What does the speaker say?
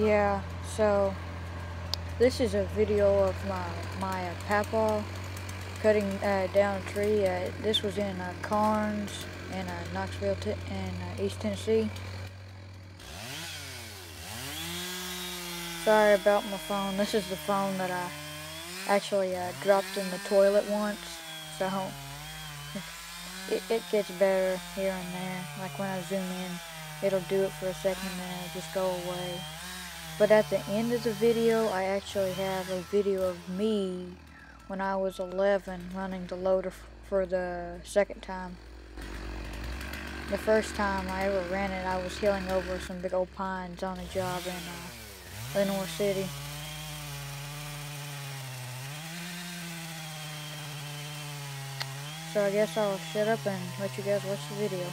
Yeah, so this is a video of my my uh, papa cutting uh, down a tree. Uh, this was in uh, Karns in uh, Knoxville in uh, East Tennessee. Sorry about my phone. This is the phone that I actually dropped in the toilet once, so it, it gets better here and there. Like when I zoom in, it'll do it for a second and then it'll just go away. But at the end of the video, I actually have a video of me when I was 11 running the loader for the second time. The first time I ever ran it, I was heeling over some big old pines on a job in uh, Lenoir City. So I guess I'll shut up and let you guys watch the video.